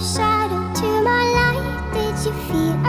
shadow to my light? Did you feel?